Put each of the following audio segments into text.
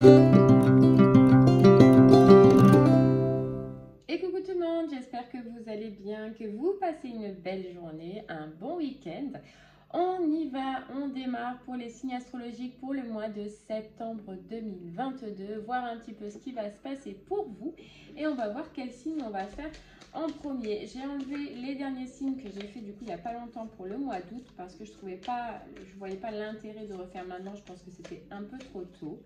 Et coucou tout le monde, j'espère que vous allez bien, que vous passez une belle journée, un bon week-end. On y va, on démarre pour les signes astrologiques pour le mois de septembre 2022, voir un petit peu ce qui va se passer pour vous et on va voir quel signe on va faire en premier. J'ai enlevé les derniers signes que j'ai fait du coup il n'y a pas longtemps pour le mois d'août parce que je trouvais pas, je voyais pas l'intérêt de refaire maintenant, je pense que c'était un peu trop tôt.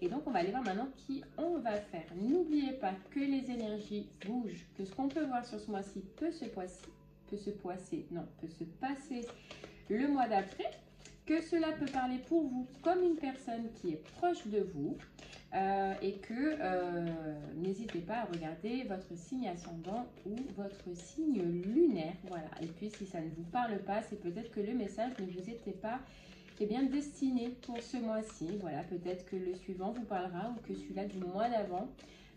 Et donc, on va aller voir maintenant qui on va faire. N'oubliez pas que les énergies bougent, que ce qu'on peut voir sur ce mois-ci peut se poisser, peut se poisser, non, peut se passer le mois d'après, que cela peut parler pour vous comme une personne qui est proche de vous euh, et que euh, n'hésitez pas à regarder votre signe ascendant ou votre signe lunaire. Voilà. Et puis, si ça ne vous parle pas, c'est peut-être que le message ne vous était pas est bien destiné pour ce mois-ci. Voilà, peut-être que le suivant vous parlera ou que celui-là du mois d'avant,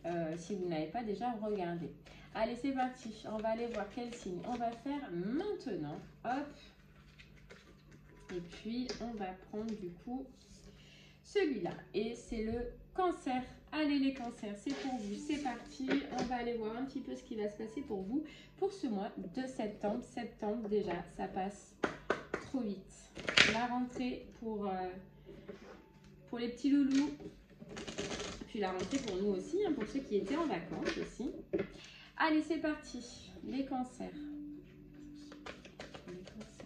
euh, si vous n'avez pas déjà regardé. Allez, c'est parti. On va aller voir quel signe on va faire maintenant. Hop. Et puis, on va prendre du coup celui-là. Et c'est le cancer. Allez les cancers, c'est pour vous, c'est parti. On va aller voir un petit peu ce qui va se passer pour vous pour ce mois de septembre. Septembre déjà, ça passe vite la rentrée pour, euh, pour les petits loulous. Puis la rentrée pour nous aussi, hein, pour ceux qui étaient en vacances aussi. Allez, c'est parti. Les cancers. Les cancers.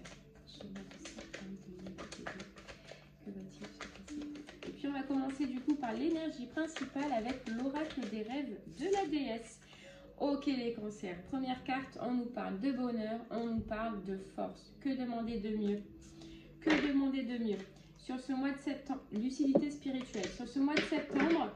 Et puis on va commencer du coup par l'énergie principale avec l'oracle des rêves de la déesse. Ok les cancers, première carte, on nous parle de bonheur, on nous parle de force. Que demander de mieux? Que demander de mieux? Sur ce mois de septembre, lucidité spirituelle. Sur ce mois de septembre,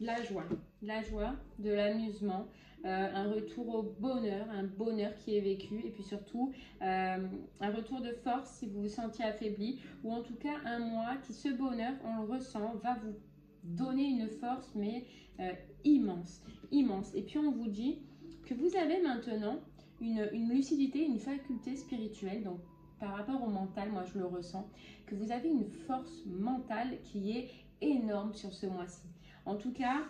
la joie. La joie, de l'amusement, euh, un retour au bonheur, un bonheur qui est vécu. Et puis surtout, euh, un retour de force si vous vous sentiez affaibli. Ou en tout cas, un mois qui, ce bonheur, on le ressent, va vous donner une force, mais euh, immense. Immense. Et puis on vous dit que vous avez maintenant une, une lucidité, une faculté spirituelle. Donc par rapport au mental, moi je le ressens, que vous avez une force mentale qui est énorme sur ce mois-ci. En tout cas,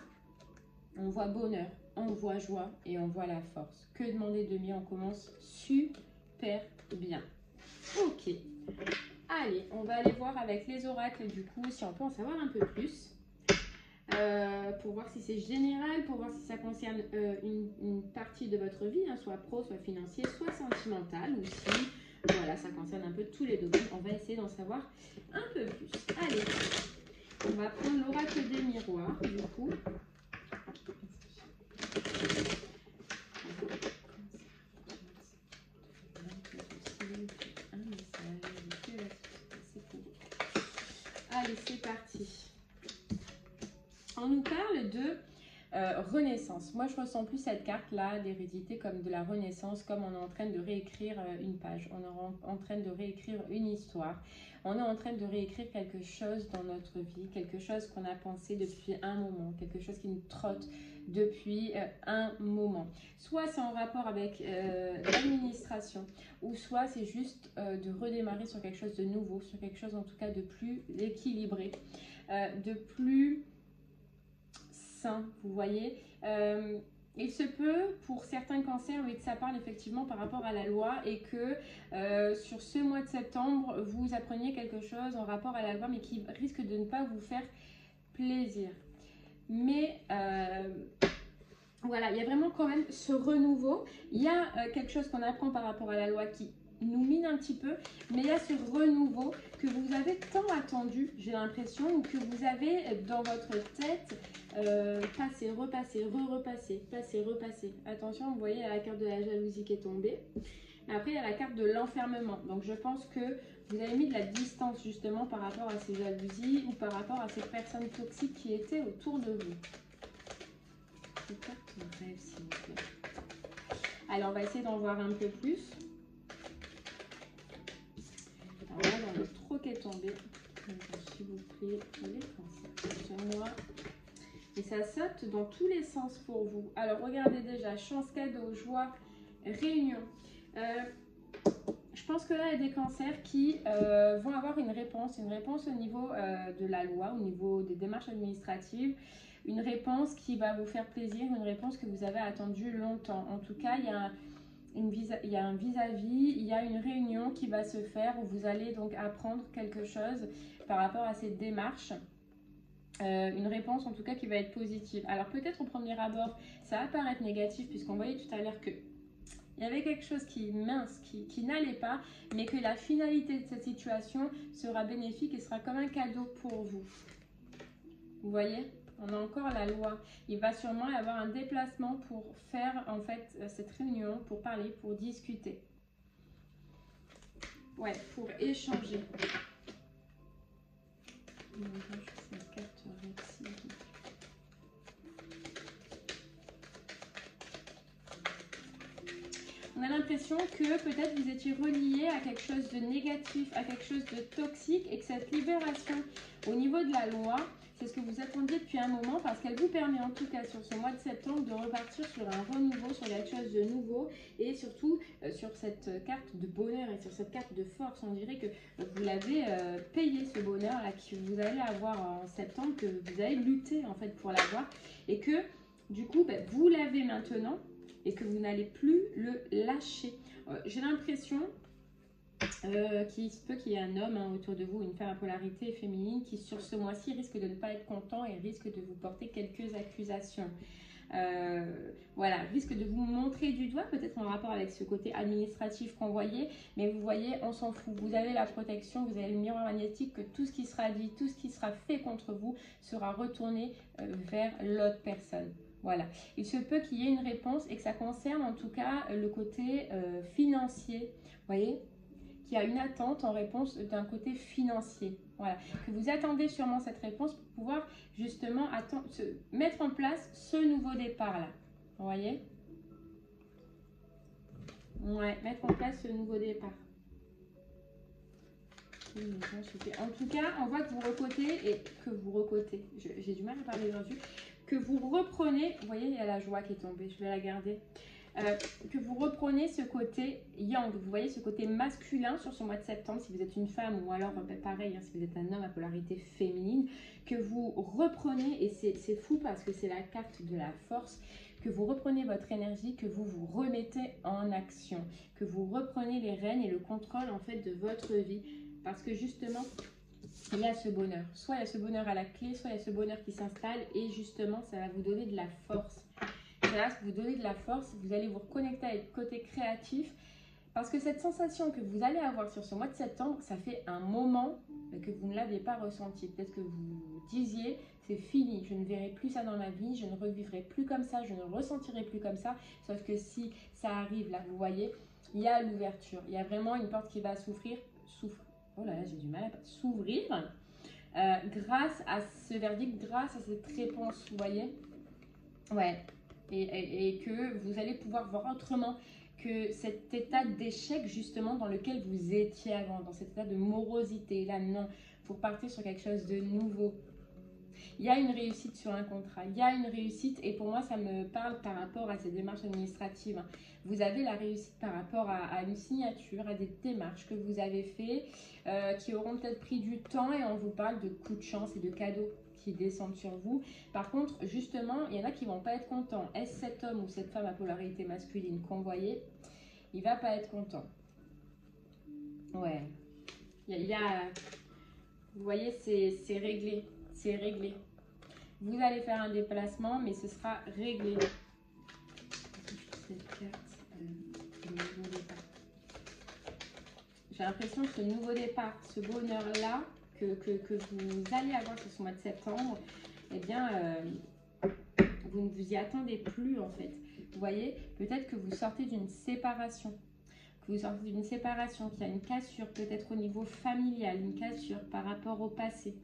on voit bonheur, on voit joie et on voit la force. Que demander de mieux? On commence super bien. Ok. Allez, on va aller voir avec les oracles du coup si on peut en savoir un peu plus. Euh, pour voir si c'est général, pour voir si ça concerne euh, une, partie de votre vie, hein, soit pro, soit financier, soit sentimental, ou si voilà, ça concerne un peu tous les domaines. On va essayer d'en savoir un peu plus. Allez, on va prendre l'oracle des miroirs, du coup. Allez, c'est parti. On nous parle de euh, renaissance. Moi, je ressens plus cette carte-là d'hérédité comme de la renaissance, comme on est en train de réécrire euh, une page, on est en train de réécrire une histoire, on est en train de réécrire quelque chose dans notre vie, quelque chose qu'on a pensé depuis un moment, quelque chose qui nous trotte depuis euh, un moment. Soit c'est en rapport avec l'administration, ou soit c'est juste de redémarrer sur quelque chose de nouveau, sur quelque chose en tout cas de plus équilibré, de plus vous voyez. Euh, il se peut pour certains cancers, oui, que ça parle effectivement par rapport à la loi et que euh, sur ce mois de septembre, vous appreniez quelque chose en rapport à la loi, mais qui risque de ne pas vous faire plaisir. Mais euh, voilà, il y a vraiment quand même ce renouveau. Il y a quelque chose qu'on apprend par rapport à la loi qui nous mine un petit peu, mais il y a ce renouveau que vous avez tant attendu, j'ai l'impression, ou que vous avez dans votre tête euh, passer, repasser, re-repasser, passer, repasser. Attention, vous voyez, il y a la carte de la jalousie qui est tombée. Après, il y a la carte de l'enfermement. Donc, je pense que vous avez mis de la distance justement par rapport à ces jalousies ou par rapport à ces personnes toxiques qui étaient autour de vous. Alors, on va essayer d'en voir un peu plus. Alors là, trop qui est tombé. S'il vous plaît, les. Et ça saute dans tous les sens pour vous. Alors, regardez déjà, chance cadeau, joie, réunion. Euh, je pense que là, il y a des cancers qui euh, vont avoir une réponse, une réponse au niveau euh, de la loi, au niveau des démarches administratives, une réponse qui va vous faire plaisir, une réponse que vous avez attendue longtemps. En tout cas, il y a un, vis-à-vis, il y a une réunion qui va se faire où vous allez donc apprendre quelque chose par rapport à cette démarche. Euh, une réponse en tout cas qui va être positive. Alors peut-être au premier abord, ça va paraître négatif puisqu'on voyait tout à l'heure que il y avait quelque chose qui mince, qui, qui n'allait pas, mais que la finalité de cette situation sera bénéfique et sera comme un cadeau pour vous. Vous voyez? On a encore la loi. Il va sûrement y avoir un déplacement pour faire en fait cette réunion, pour parler, pour discuter. Ouais, pour échanger. On a l'impression que peut-être vous étiez relié à quelque chose de négatif, à quelque chose de toxique et que cette libération au niveau de la loi, c'est ce que vous attendiez depuis un moment parce qu'elle vous permet en tout cas sur ce mois de septembre de repartir sur un renouveau, sur quelque chose de nouveau et surtout euh, sur cette carte de bonheur et sur cette carte de force. On dirait que vous l'avez euh, payé ce bonheur là que vous allez avoir en septembre, que vous allez lutter en fait pour l'avoir et que du coup ben, vous l'avez maintenant et que vous n'allez plus le lâcher. Euh, j'ai l'impression euh, qu'il se peut qu'il y ait un homme hein, autour de vous, une femme à polarité féminine, qui sur ce mois-ci risque de ne pas être content et risque de vous porter quelques accusations. Euh, voilà, risque de vous montrer du doigt, peut-être en rapport avec ce côté administratif qu'on voyait, mais vous voyez, on s'en fout. Vous avez la protection, vous avez le miroir magnétique, que tout ce qui sera dit, tout ce qui sera fait contre vous sera retourné vers l'autre personne. Voilà. Il se peut qu'il y ait une réponse et que ça concerne en tout cas le côté euh, financier. Vous voyez? Qu'il y a une attente en réponse d'un côté financier. Voilà. Que vous attendez sûrement cette réponse pour pouvoir justement attendre, mettre en place ce nouveau départ-là. Vous voyez? Ouais, mettre en place ce nouveau départ. En tout cas, on voit que vous recotez et que vous recotez. J'ai du mal à parler aujourd'hui que vous reprenez, vous voyez, il y a la joie qui est tombée, je vais la garder, euh, que vous reprenez ce côté yang, vous voyez ce côté masculin sur ce mois de septembre, si vous êtes une femme ou alors ben, pareil, hein, si vous êtes un homme à polarité féminine, que vous reprenez, et c'est fou parce que c'est la carte de la force, que vous reprenez votre énergie, que vous vous remettez en action, que vous reprenez les rênes et le contrôle en fait de votre vie, parce que justement, il y a ce bonheur. Soit il y a ce bonheur à la clé, soit il y a ce bonheur qui s'installe et justement, ça va vous donner de la force. Vous donner de la force, vous allez vous reconnecter avec le côté créatif parce que cette sensation que vous allez avoir sur ce mois de septembre, ça fait un moment que vous ne l'aviez pas ressenti. Peut-être que vous disiez, c'est fini, je ne verrai plus ça dans ma vie, je ne revivrai plus comme ça, je ne ressentirai plus comme ça. Sauf que si ça arrive, là, vous voyez, il y a l'ouverture. Il y a vraiment une porte qui va s'ouvrir, souffrir oh là là, j'ai du mal à s'ouvrir euh, grâce à ce verdict, grâce à cette réponse, vous voyez Ouais, et, que vous allez pouvoir voir autrement que cet état d'échec justement dans lequel vous étiez avant, dans cet état de morosité, là non, vous repartez sur quelque chose de nouveau, il y a une réussite sur un contrat, il y a une réussite et pour moi ça me parle par rapport à ces démarches administratives. Vous avez la réussite par rapport à, une signature, à des démarches que vous avez fait euh, qui auront peut-être pris du temps et on vous parle de coups de chance et de cadeaux qui descendent sur vous. Par contre, justement, il y en a qui vont pas être contents. Est-ce cet homme ou cette femme à polarité masculine qu'on voyait? Il va pas être content. Ouais. Il y a, vous voyez, c'est réglé c'est réglé. Vous allez faire un déplacement, mais ce sera réglé. J'ai l'impression que ce nouveau départ, ce bonheur-là, que, vous allez avoir ce mois de septembre, eh bien, euh, vous ne vous y attendez plus en fait. Vous voyez, peut-être que vous sortez d'une séparation, que vous sortez d'une séparation, qu'il y a une cassure peut-être au niveau familial, une cassure par rapport au passé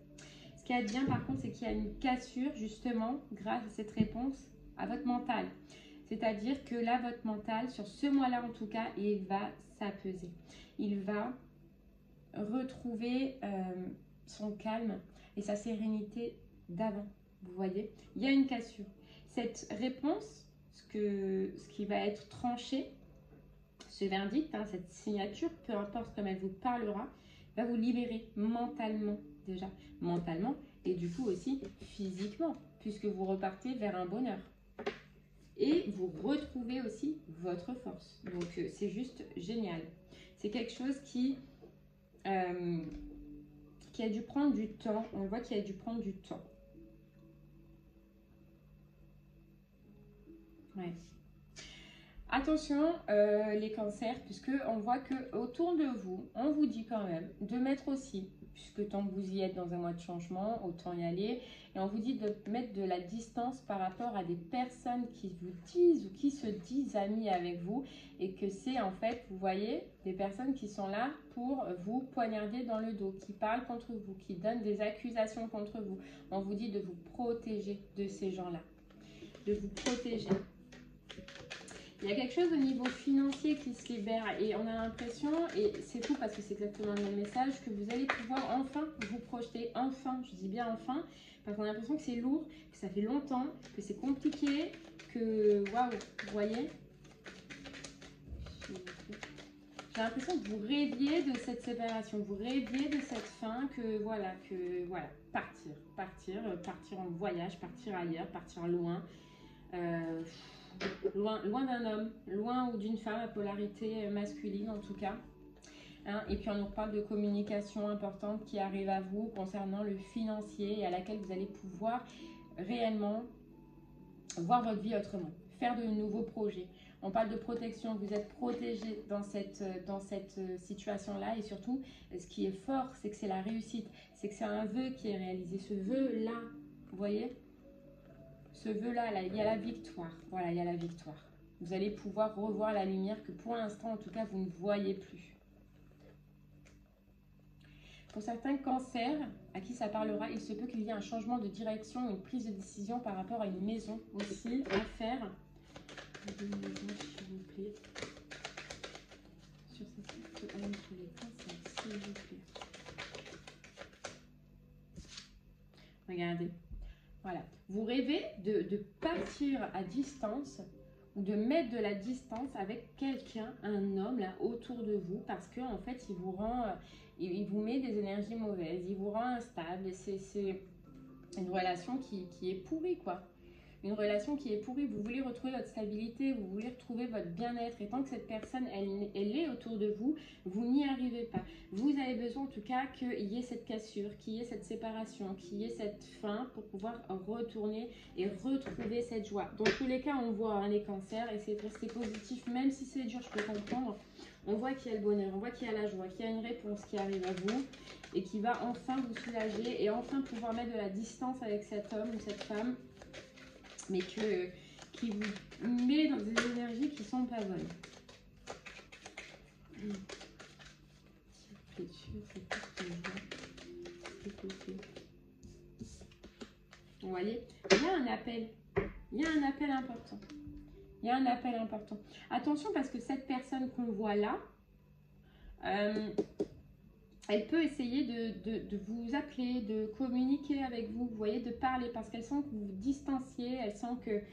qui est bien par contre, c'est qu'il y a une cassure justement grâce à cette réponse à votre mental. C'est-à-dire que là, votre mental, sur ce mois-là en tout cas, il va s'apeser. Il va retrouver euh, son calme et sa sérénité d'avant. Vous voyez Il y a une cassure. Cette réponse, ce, que, ce qui va être tranché, Ce verdict, hein, cette signature, peu importe comme elle vous parlera, va vous libérer mentalement déjà, mentalement et du coup aussi physiquement, puisque vous repartez vers un bonheur. Et vous retrouvez aussi votre force. Donc euh, c'est juste génial. C'est quelque chose qui, euh, a dû prendre du temps. On voit qu'il a dû prendre du temps. Ouais. Attention euh, les cancers, puisque on voit que autour de vous, on vous dit quand même de mettre aussi, puisque tant que vous y êtes dans un mois de changement, autant y aller. On vous dit de mettre de la distance par rapport à des personnes qui vous disent ou qui se disent amis avec vous et que c'est en fait, vous voyez, des personnes qui sont là pour vous poignarder dans le dos, qui parlent contre vous, qui donnent des accusations contre vous. On vous dit de vous protéger de ces gens-là, de vous protéger. Il y a quelque chose au niveau financier qui se libère et on a l'impression, et c'est fou parce que c'est exactement le même message, que vous allez pouvoir enfin vous projeter, enfin, je dis bien enfin, parce qu'on a l'impression que c'est lourd, que ça fait longtemps, que c'est compliqué, que waouh, vous voyez? J'ai l'impression que vous rêviez de cette séparation, vous rêviez de cette fin, que voilà, que voilà, partir, partir, partir en voyage, partir ailleurs, partir loin. Euh, loin, loin d'un homme, loin ou d'une femme à polarité masculine en tout cas. Hein, et puis on nous parle de communication importante qui arrive à vous concernant le financier et à laquelle vous allez pouvoir réellement voir votre vie autrement, faire de nouveaux projets. On parle de protection, vous êtes protégé dans cette, dans cette situation-là et surtout, ce qui est fort, c'est que c'est la réussite, c'est que c'est un vœu qui est réalisé. Ce vœu-là, vous voyez, ce vœu-là, là, il y a la victoire. Voilà, il y a la victoire. Vous allez pouvoir revoir la lumière que pour l'instant, en tout cas, vous ne voyez plus. Pour certains cancers à qui ça parlera, il se peut qu'il y ait un changement de direction, une prise de décision par rapport à une maison aussi à faire. Regardez. Vous rêvez de, partir à distance ou de mettre de la distance avec quelqu'un, un homme là autour de vous parce que en fait il vous rend, euh, il, vous met des énergies mauvaises, il vous rend instable. C'est une relation qui, qui est pourrie quoi une relation qui est pourrie, vous voulez retrouver votre stabilité, vous voulez retrouver votre bien-être. Et tant que cette personne, elle, est autour de vous, vous n'y arrivez pas. Vous avez besoin en tout cas qu'il y ait cette cassure, qu'il y ait cette séparation, qu'il y ait cette fin pour pouvoir retourner et retrouver cette joie. Dans tous les cas, on voit hein, les cancers, et c'est rester positif, même si c'est dur, je peux comprendre. On voit qu'il y a le bonheur, on voit qu'il y a la joie, qu'il y a une réponse qui arrive à vous et qui va enfin vous soulager et enfin pouvoir mettre de la distance avec cet homme ou cette femme mais que, qui vous met dans des énergies qui sont pas bonnes. Vous voyez, il y a un appel. Il y a un appel important. Il y a un appel important. Attention parce que cette personne qu'on voit là, euh, elle peut essayer de, vous appeler, de communiquer avec vous, vous voyez, de parler, parce qu'elle sent que vous vous distanciez, elle sent qu'il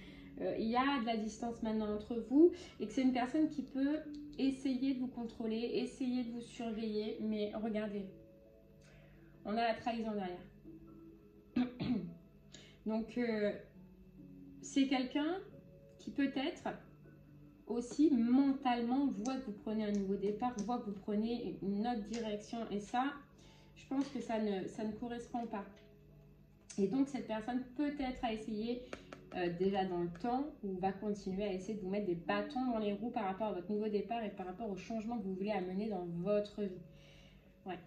euh, y a de la distance maintenant entre vous, et que c'est une personne qui peut essayer de vous contrôler, essayer de vous surveiller, mais regardez, on a la trahison derrière. Donc, euh, c'est quelqu'un qui peut-être aussi mentalement voit que vous prenez un nouveau départ, voit que vous prenez une autre direction. Et ça, je pense que ça ne, ça ne correspond pas. Et donc, cette personne peut-être a essayé euh, déjà dans le temps ou va continuer à essayer de vous mettre des bâtons dans les roues par rapport à votre nouveau départ et par rapport au changement que vous voulez amener dans votre vie. Ouais.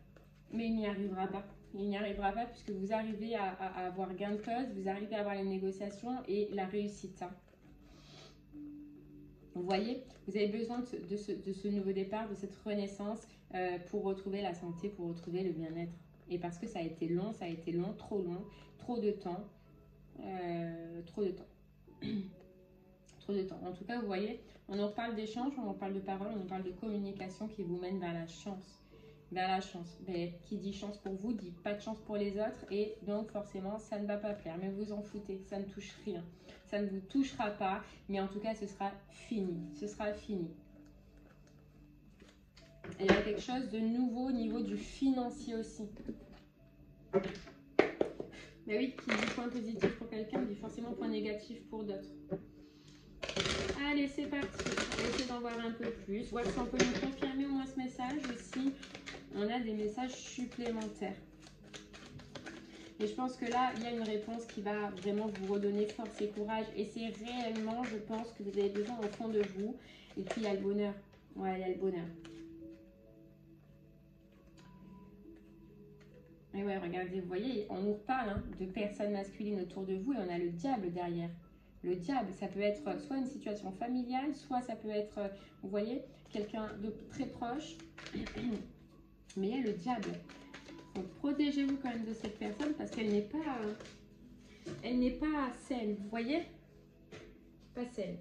Mais il n'y arrivera pas. Il n'y arrivera pas puisque vous arrivez à, avoir gain de cause, vous arrivez à avoir les négociations et la réussite. Hein. Vous voyez, vous avez besoin de ce, nouveau départ, de cette renaissance euh, pour retrouver la santé, pour retrouver le bien-être. Et parce que ça a été long, ça a été long, trop long, trop de temps, euh, trop de temps. trop de temps. En tout cas, vous voyez, on en parle d'échange, on en parle de parole, on en parle de communication qui vous mène vers la chance. Vers la chance. Ben, qui dit chance pour vous, dit pas de chance pour les autres. Et donc, forcément, ça ne va pas plaire. Mais vous en foutez, ça ne touche rien ça ne vous touchera pas, mais en tout cas, ce sera fini. Ce sera fini. Il y a quelque chose de nouveau au niveau du financier aussi. Mais oui, qui dit point positif pour quelqu'un, dit forcément point négatif pour d'autres. Allez, c'est parti. On va essayer d'en voir un peu plus. Voir si on peut nous confirmer au moins ce message aussi. On a des messages supplémentaires. Et je pense que là, il y a une réponse qui va vraiment vous redonner force et courage. Et c'est réellement, je pense, que vous avez besoin au fond de vous. Et puis, il y a le bonheur. Ouais, il y a le bonheur. Et ouais, regardez, vous voyez, on nous parle hein, de personnes masculines autour de vous et on a le diable derrière. Le diable, ça peut être soit une situation familiale, soit ça peut être, vous voyez, quelqu'un de très proche. Mais il y a le diable. Donc protégez-vous quand même de cette personne parce qu'elle n'est pas, elle n'est pas saine. Vous voyez? Pas saine.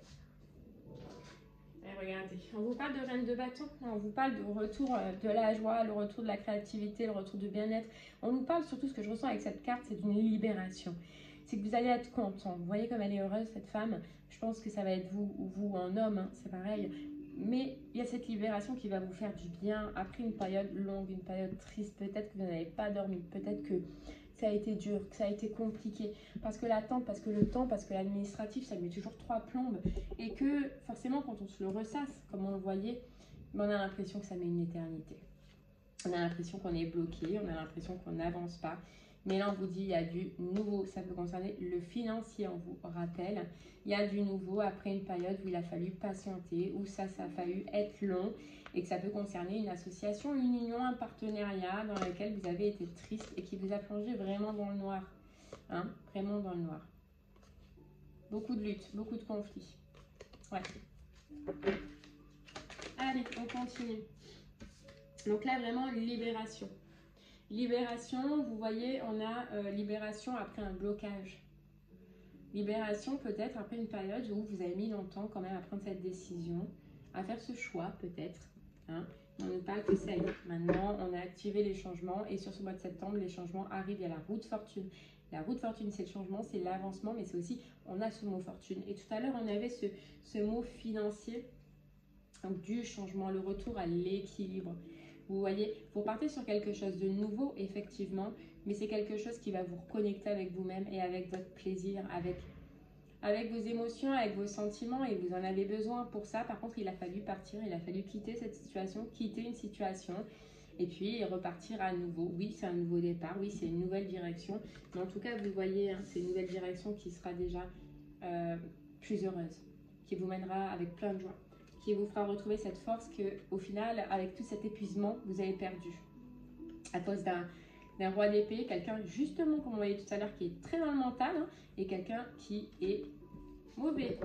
regardez, on vous parle de reine de bâton, on vous parle de retour euh, de la joie, le retour de la créativité, le retour du bien-être. On nous parle surtout, ce que je ressens avec cette carte, c'est d'une libération. C'est que vous allez être content. Vous voyez comme elle est heureuse, cette femme? Je pense que ça va être vous ou vous en homme, hein, c'est pareil. Mais il y a cette libération qui va vous faire du bien après une période longue, une période triste. Peut-être que vous n'avez pas dormi, peut-être que ça a été dur, que ça a été compliqué. Parce que l'attente, parce que le temps, parce que l'administratif, ça met toujours trois plombes. Et que forcément, quand on se le ressasse, comme on le voyait, ben, on a l'impression que ça met une éternité. On a l'impression qu'on est bloqué, on a l'impression qu'on n'avance pas. Mais là, on vous dit, il y a du nouveau. Ça peut concerner le financier, on vous rappelle. Il y a du nouveau après une période où il a fallu patienter, où ça, ça a fallu être long et que ça peut concerner une association, une union, un partenariat dans lequel vous avez été triste et qui vous a plongé vraiment dans le noir. Hein vraiment dans le noir. Beaucoup de luttes, beaucoup de conflits. Allez, on continue. Donc là, vraiment, libération. Libération, vous voyez, on a euh, libération après un blocage. Libération peut-être après une période où vous avez mis longtemps quand même à prendre cette décision, à faire ce choix peut-être. Hein. On ne parle que ça Maintenant, on a activé les changements et sur ce mois de septembre, les changements arrivent. Il y a la route fortune. La route fortune, c'est le changement, c'est l'avancement, mais c'est aussi, on a ce mot fortune. Et tout à l'heure, on avait ce, ce mot financier, du changement, le retour à l'équilibre. Vous voyez, vous partez sur quelque chose de nouveau, effectivement, mais c'est quelque chose qui va vous reconnecter avec vous-même et avec votre plaisir, avec, avec vos émotions, avec vos sentiments, et vous en avez besoin pour ça. Par contre, il a fallu partir, il a fallu quitter cette situation, quitter une situation, et puis repartir à nouveau. Oui, c'est un nouveau départ, oui, c'est une nouvelle direction, mais en tout cas, vous voyez, hein, c'est une nouvelle direction qui sera déjà euh, plus heureuse, qui vous mènera avec plein de joie qui vous fera retrouver cette force que, au final, avec tout cet épuisement, vous avez perdu. À cause d'un roi d'épée, quelqu'un, justement, comme on voyait tout à l'heure, qui est très dans le mental, hein, et quelqu'un qui est mauvais.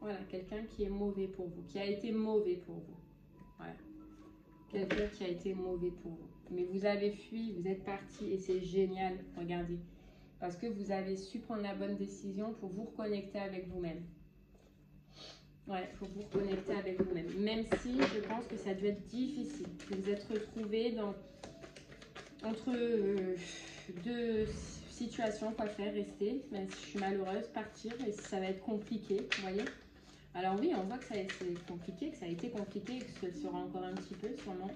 Voilà, quelqu'un qui est mauvais pour vous, qui a été mauvais pour vous. Voilà. Quelqu'un qui a été mauvais pour vous. Mais vous avez fui, vous êtes parti et c'est génial, regardez. Parce que vous avez su prendre la bonne décision pour vous reconnecter avec vous-même. Ouais, faut vous connecter avec vous-même. Même si je pense que ça a dû être difficile. Que vous êtes retrouvé dans, entre euh, deux situations, quoi faire, rester. Mais je suis malheureuse, partir, et ça va être compliqué, vous voyez. Alors oui, on voit que été compliqué, que ça a été compliqué, que ce sera encore un petit peu sûrement.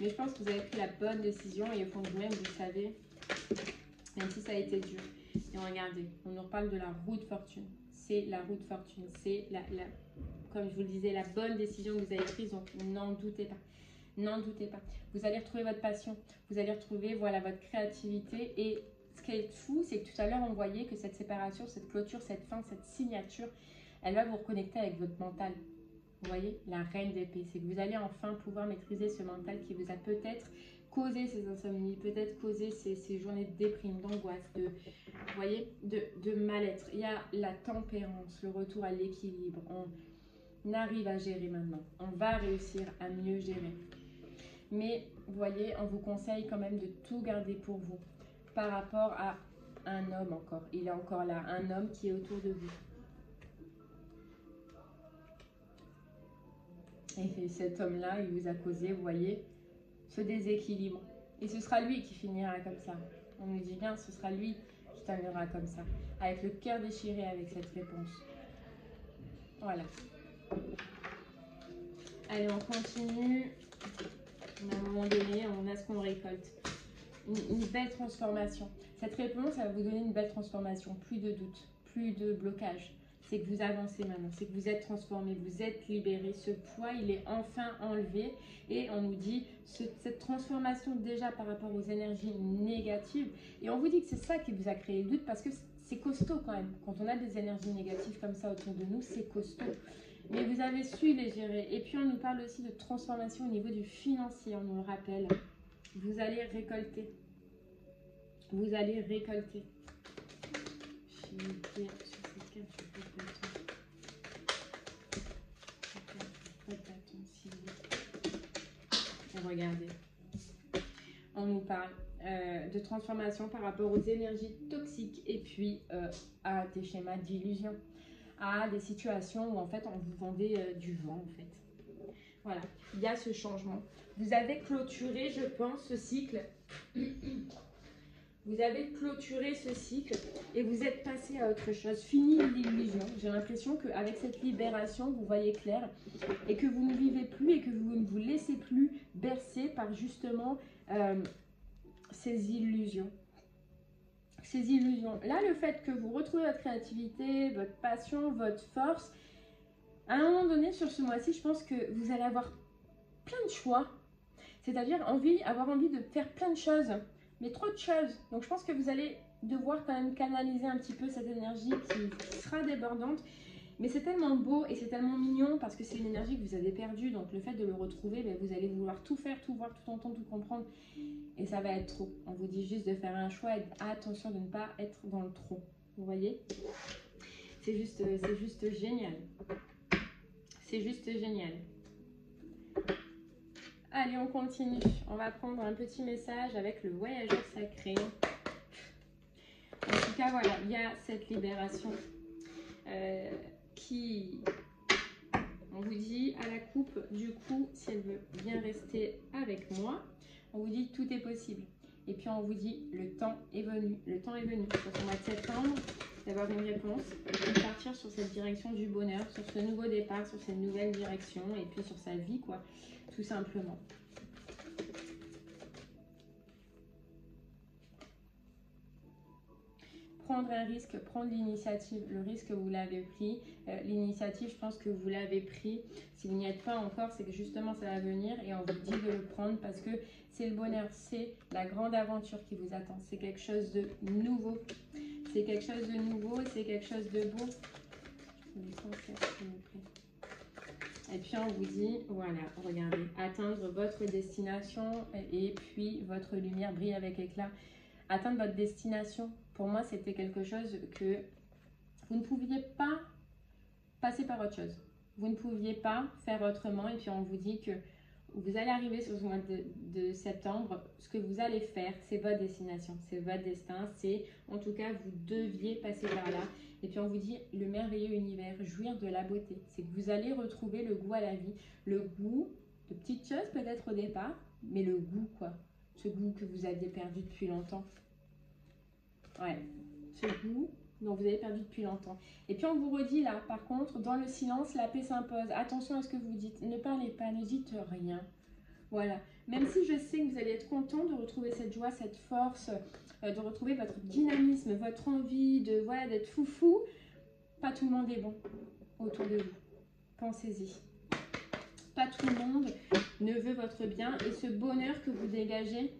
Mais je pense que vous avez pris la bonne décision et au fond de vous-même, vous savez, même si ça a été dur. Et regardez, on nous reparle de la roue de fortune. C'est la roue de fortune, c'est la, comme je vous le disais, la bonne décision que vous avez prise. Donc, n'en doutez pas. N'en doutez pas. Vous allez retrouver votre passion. Vous allez retrouver, voilà, votre créativité. Et ce qui est fou, c'est que tout à l'heure, on voyait que cette séparation, cette clôture, cette fin, cette signature, elle va vous reconnecter avec votre mental. Vous voyez, la reine d'épée. C'est que vous allez enfin pouvoir maîtriser ce mental qui vous a peut-être causé ces insomnies, peut-être causé ces, journées de déprime, d'angoisse, de, voyez, de, de mal-être. Il y a la tempérance, le retour à l'équilibre. On, arrive à gérer maintenant. On va réussir à mieux gérer. Mais vous voyez, on vous conseille quand même de tout garder pour vous par rapport à un homme encore. Il est encore là, un homme qui est autour de vous. Et cet homme-là, il vous a causé, vous voyez, ce déséquilibre. Et ce sera lui qui finira comme ça. On nous dit bien, ce sera lui qui terminera comme ça. Avec le cœur déchiré avec cette réponse. Voilà. Allez, on continue. À un moment donné, on a ce qu'on récolte. Une, une belle transformation. Cette réponse, ça va vous donner une belle transformation. Plus de doute, plus de blocage. C'est que vous avancez maintenant, c'est que vous êtes transformé, vous êtes libéré. Ce poids, il est enfin enlevé. Et on nous dit cette transformation déjà par rapport aux énergies négatives. Et on vous dit que c'est ça qui vous a créé le doute parce que c'est costaud quand même. Quand on a des énergies négatives comme ça autour de nous, c'est costaud. Mais vous avez su les gérer. Et puis on nous parle aussi de transformation au niveau du financier, on nous le rappelle. Vous allez récolter. Vous allez récolter. On nous parle euh, de transformation par rapport aux énergies toxiques et puis euh, à des schémas d'illusion, à des situations où en fait on vous vendait euh, du vent. Voilà, il y a ce changement. Vous avez clôturé, je pense, ce cycle. Vous avez clôturé ce cycle et vous êtes passé à autre chose. Fini l'illusion. J'ai l'impression qu'avec cette libération, vous voyez clair et que vous ne vivez plus et que vous ne vous laissez plus bercer par justement ces illusions. Ces illusions. Là, le fait que vous retrouvez votre créativité, votre passion, votre force, à un moment donné, sur ce mois-ci, je pense que vous allez avoir plein de choix. C'est-à-dire envie, avoir envie de faire plein de choses, mais trop de choses. Donc, je pense que vous allez devoir quand même canaliser un petit peu cette énergie qui sera débordante mais c'est tellement beau et c'est tellement mignon parce que c'est une énergie que vous avez perdue. Donc le fait de le retrouver, ben, vous allez vouloir tout faire, tout voir, tout entendre, tout comprendre. Et ça va être trop. On vous dit juste de faire un choix et attention de ne pas être dans le trop. Vous voyez? C'est juste, c'est juste génial. C'est juste génial. Allez, on continue. On va prendre un petit message avec le voyageur sacré. En tout cas, voilà, il y a cette libération. Euh, qui, on vous dit à la coupe, du coup, si elle veut bien rester avec moi, on vous dit tout est possible. Et puis on vous dit le temps est venu. Le temps est venu sur ce mois de d'avoir une réponse et de partir sur cette direction du bonheur, sur ce nouveau départ, sur cette nouvelle direction et puis sur sa vie, quoi, tout simplement. prendre un risque, prendre l'initiative. Le risque, vous l'avez pris. Euh, l'initiative, je pense que vous l'avez pris. Si vous n'y êtes pas encore, c'est que justement, ça va venir et on vous dit de le prendre parce que c'est le bonheur, c'est la grande aventure qui vous attend. C'est quelque chose de nouveau. C'est quelque chose de nouveau, c'est quelque chose de beau. Et puis on vous dit, voilà, regardez, atteindre votre destination et puis votre lumière brille avec éclat. Atteindre votre destination, pour moi, c'était quelque chose que vous ne pouviez pas passer par autre chose. Vous ne pouviez pas faire autrement. Et puis, on vous dit que vous allez arriver ce mois de, septembre. Ce que vous allez faire, c'est votre destination, c'est votre destin. C'est, en tout cas, vous deviez passer par là. Et puis, on vous dit le merveilleux univers, jouir de la beauté. C'est que vous allez retrouver le goût à la vie. Le goût de petites choses, peut-être au départ, mais le goût, quoi. Ce goût que vous aviez perdu depuis longtemps. Ouais, ce goût dont vous avez perdu depuis longtemps. Et puis on vous redit là, par contre, dans le silence, la paix s'impose. Attention à ce que vous dites. Ne parlez pas, ne dites rien. Voilà. Même si je sais que vous allez être content de retrouver cette joie, cette force, euh, de retrouver votre dynamisme, votre envie de voilà d'être foufou, pas tout le monde est bon autour de vous. Pensez-y. Pas tout le monde ne veut votre bien et ce bonheur que vous dégagez,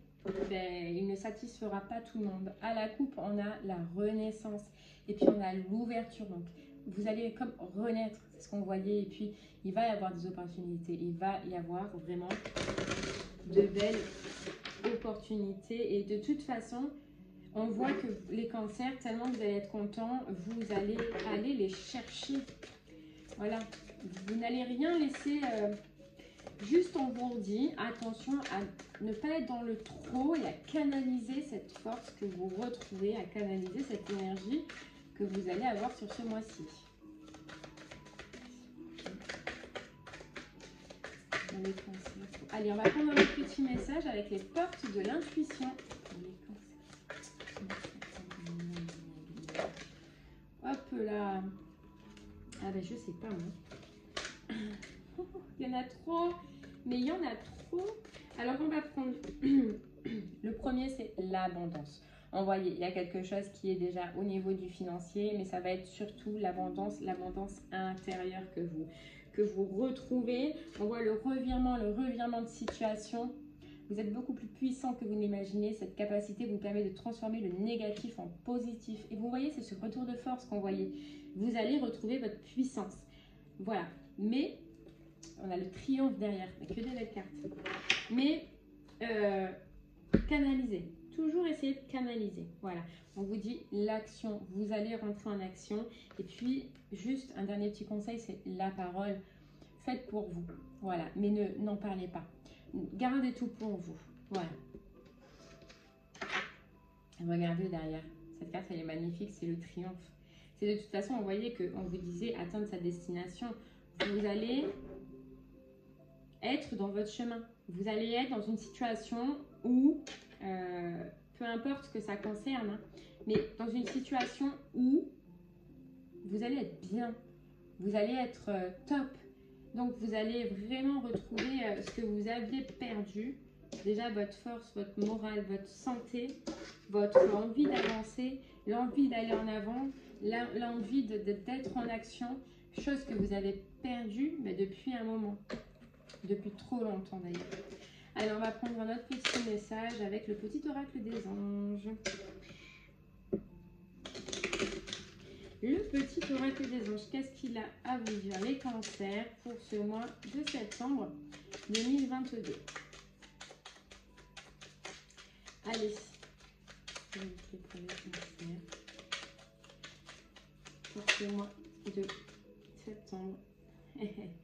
ben, il ne satisfera pas tout le monde. À la coupe, on a la renaissance et puis on a l'ouverture. Donc, vous allez comme renaître, c'est ce qu'on voyait. Et puis, il va y avoir des opportunités. Il va y avoir vraiment de belles opportunités. Et de toute façon, on voit que les cancers, tellement vous allez être content, vous allez aller les chercher. Voilà. Vous n'allez rien laisser... Euh, Juste on vous attention à ne pas être dans le trop et à canaliser cette force que vous retrouvez, à canaliser cette énergie que vous allez avoir sur ce mois-ci. Allez, on va prendre un petit message avec les portes de l'intuition. Hop là. Ah ben je sais pas moi. Y en a trop. mais il y en a trop. Alors, on va prendre le premier, c'est l'abondance. Envoyez, il y a quelque chose qui est déjà au niveau du financier, mais ça va être surtout l'abondance, l'abondance intérieure que vous, que vous retrouvez. On voit le revirement, le revirement de situation. Vous êtes beaucoup plus puissant que vous l'imaginez. Cette capacité vous permet de transformer le négatif en positif. Et vous voyez, c'est ce retour de force qu'on voyait. Vous allez retrouver votre puissance. Voilà. Mais, on a le triomphe derrière. Que des belles cartes. Mais, euh. Toujours essayer de canaliser. Voilà. On vous dit l'action. Vous allez rentrer en action. Et puis, juste un dernier petit conseil, c'est la parole. Faites pour vous. Voilà. Mais ne n'en parlez pas. Gardez tout pour vous. Voilà. Regardez derrière. Cette carte, elle est magnifique. C'est le triomphe. C'est de toute façon, vous voyez qu'on vous disait atteindre sa destination. Vous allez être dans votre chemin. Vous allez être dans une situation où, euh, peu importe ce que ça concerne, hein, mais dans une situation où vous allez être bien. Vous allez être euh, top. Donc, vous allez vraiment retrouver euh, ce que vous aviez perdu. Déjà, votre force, votre morale, votre santé, votre envie d'avancer, l'envie d'aller en avant, l'envie d'être en action, chose que vous avez perdue depuis un moment, depuis trop longtemps d'ailleurs. Alors, on va prendre un autre petit message avec le petit oracle des anges. Le petit oracle des anges, qu'est-ce qu'il a à vous dire? Les cancers pour ce mois de septembre 2022. Allez, pour ce mois de septembre.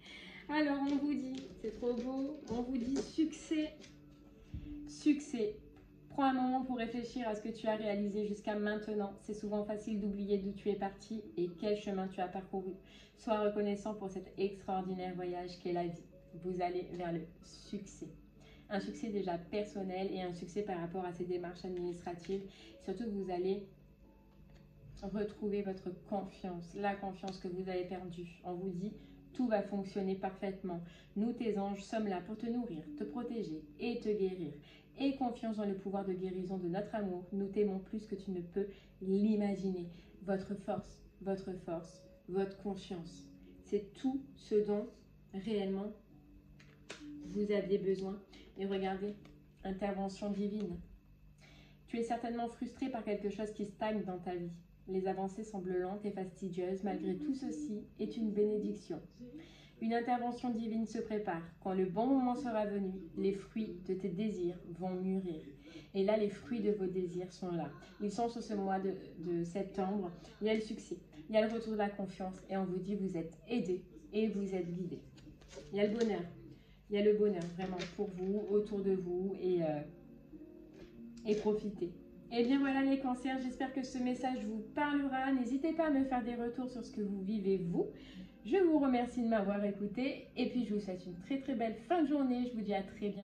Alors, on vous dit, c'est trop beau, on vous dit succès, succès, Prends un moment pour réfléchir à ce que tu as réalisé jusqu'à maintenant. C'est souvent facile d'oublier d'où tu es parti et quel chemin tu as parcouru. Sois reconnaissant pour cet extraordinaire voyage qu'est la vie. Vous allez vers le succès. Un succès déjà personnel et un succès par rapport à ces démarches administratives. Surtout, vous allez retrouver votre confiance, la confiance que vous avez perdue. On vous dit, tout va fonctionner parfaitement. Nous, tes anges, sommes là pour te nourrir, te protéger et te guérir et confiance dans le pouvoir de guérison de notre amour. Nous t'aimons plus que tu ne peux l'imaginer. Votre force, votre force, votre confiance. C'est tout ce dont réellement vous aviez besoin. Et regardez, intervention divine. Tu es certainement frustré par quelque chose qui stagne dans ta vie. Les avancées semblent lentes et fastidieuses. Malgré tout ceci, est une bénédiction. Une intervention divine se prépare. Quand le bon moment sera venu, les fruits de tes désirs vont mûrir. Et là, les fruits de vos désirs sont là. Ils sont sur ce mois de, septembre. Il y a le succès, il y a le retour de la confiance. Et on vous dit, vous êtes aidé et vous êtes guidé. Il y a le bonheur. Il y a le bonheur vraiment pour vous, autour de vous et, euh, et profitez. Et eh bien voilà les cancers, j'espère que ce message vous parlera. N'hésitez pas à me faire des retours sur ce que vous vivez vous. Je vous remercie de m'avoir écouté et puis je vous souhaite une très très belle fin de journée. Je vous dis à très bientôt.